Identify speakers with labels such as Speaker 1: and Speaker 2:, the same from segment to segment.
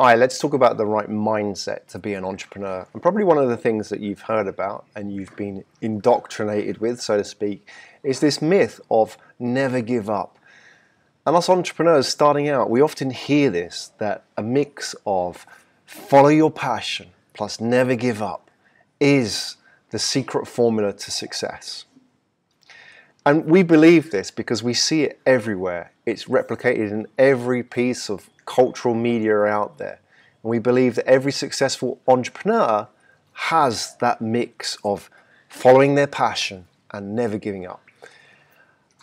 Speaker 1: Hi, let's talk about the right mindset to be an entrepreneur. And probably one of the things that you've heard about and you've been indoctrinated with, so to speak, is this myth of never give up. And us entrepreneurs starting out, we often hear this that a mix of follow your passion plus never give up is the secret formula to success. And we believe this because we see it everywhere. It's replicated in every piece of cultural media out there. And we believe that every successful entrepreneur has that mix of following their passion and never giving up.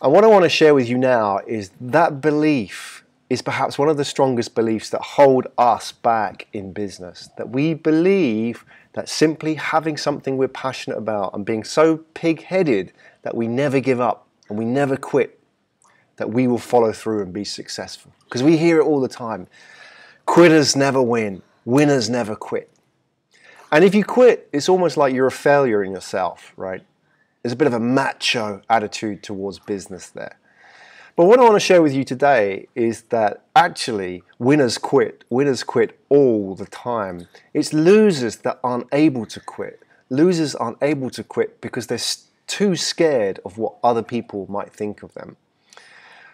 Speaker 1: And what I want to share with you now is that belief is perhaps one of the strongest beliefs that hold us back in business. That we believe that simply having something we're passionate about and being so pig headed that we never give up and we never quit, that we will follow through and be successful. Because we hear it all the time quitters never win, winners never quit. And if you quit, it's almost like you're a failure in yourself, right? There's a bit of a macho attitude towards business there. But what I want to share with you today is that actually winners quit. Winners quit all the time. It's losers that aren't able to quit. Losers aren't able to quit because they're too scared of what other people might think of them.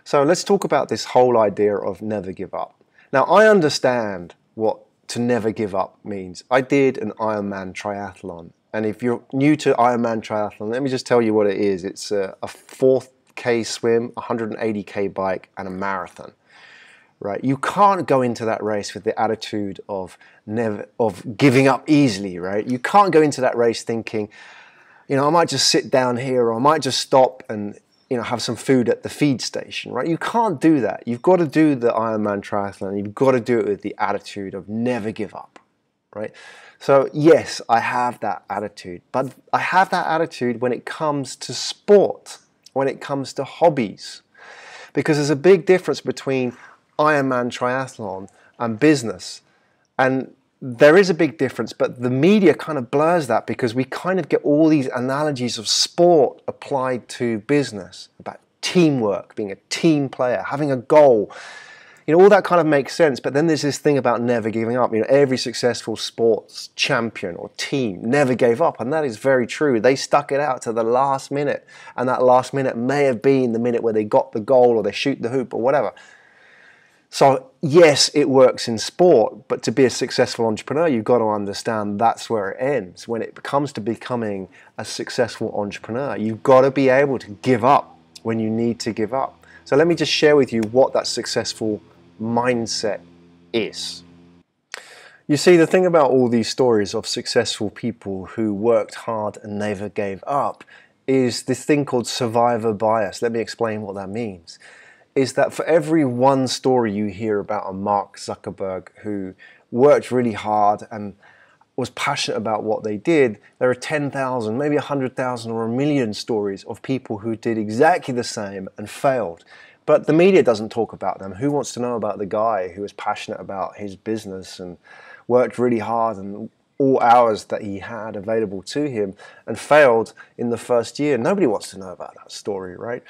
Speaker 1: So let's talk about this whole idea of never give up. Now, I understand what to never give up means. I did an Ironman triathlon. And if you're new to Ironman triathlon, let me just tell you what it is. It's a, a 4K swim, 180K bike, and a marathon. Right? You can't go into that race with the attitude of never of giving up easily, right? You can't go into that race thinking, you know, I might just sit down here or I might just stop and you know have some food at the feed station, right? You can't do that. You've got to do the Ironman triathlon. You've got to do it with the attitude of never give up, right? So yes, I have that attitude, but I have that attitude when it comes to sport, when it comes to hobbies, because there's a big difference between Ironman triathlon and business, and there is a big difference, but the media kind of blurs that because we kind of get all these analogies of sport applied to business about teamwork, being a team player, having a goal. You know, all that kind of makes sense, but then there's this thing about never giving up. You know, every successful sports champion or team never gave up, and that is very true. They stuck it out to the last minute, and that last minute may have been the minute where they got the goal or they shoot the hoop or whatever. So, yes, it works in sport, but to be a successful entrepreneur, you've got to understand that's where it ends. When it comes to becoming a successful entrepreneur, you've got to be able to give up when you need to give up. So, let me just share with you what that successful mindset is. You see, the thing about all these stories of successful people who worked hard and never gave up is this thing called survivor bias. Let me explain what that means is that for every one story you hear about a Mark Zuckerberg who worked really hard and was passionate about what they did, there are 10,000, maybe 100,000 or a million stories of people who did exactly the same and failed. But the media doesn't talk about them. Who wants to know about the guy who was passionate about his business and worked really hard and all hours that he had available to him and failed in the first year? Nobody wants to know about that story, right?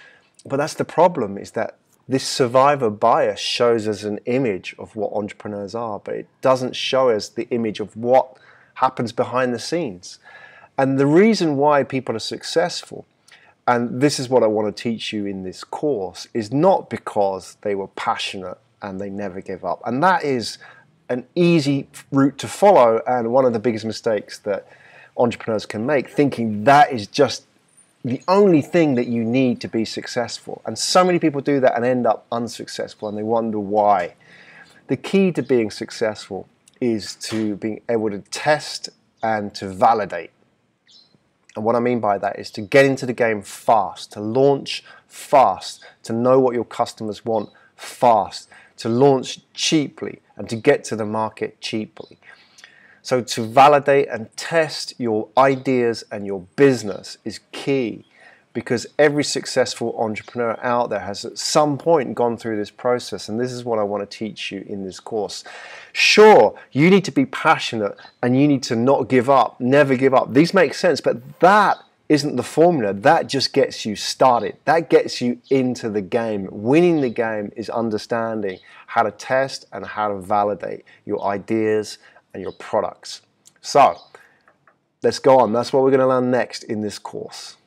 Speaker 1: But that's the problem is that this survivor bias shows us an image of what entrepreneurs are, but it doesn't show us the image of what happens behind the scenes. And the reason why people are successful, and this is what I want to teach you in this course, is not because they were passionate and they never give up. And that is an easy route to follow, and one of the biggest mistakes that entrepreneurs can make, thinking that is just the only thing that you need to be successful. And so many people do that and end up unsuccessful and they wonder why. The key to being successful is to being able to test and to validate. And what I mean by that is to get into the game fast, to launch fast, to know what your customers want fast, to launch cheaply, and to get to the market cheaply. So to validate and test your ideas and your business is key because every successful entrepreneur out there has at some point gone through this process and this is what I want to teach you in this course. Sure, you need to be passionate and you need to not give up, never give up. These make sense, but that isn't the formula. That just gets you started. That gets you into the game. Winning the game is understanding how to test and how to validate your ideas and your products. So, let's go on. That's what we're going to learn next in this course.